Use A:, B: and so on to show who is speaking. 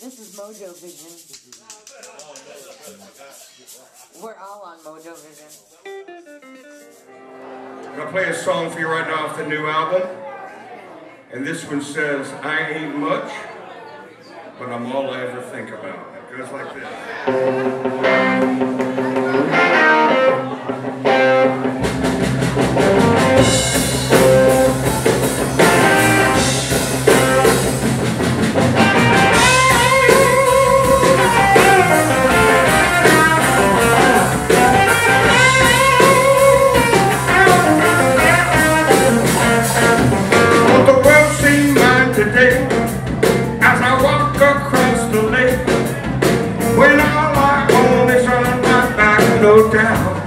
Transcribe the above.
A: This is MoeJoeVision. We're all on MoeJoeVision.
B: I'm gonna play a song for you right now off the new album. And this one says, I ain't much, but I'm all I ever think about. It goes like this. Back, no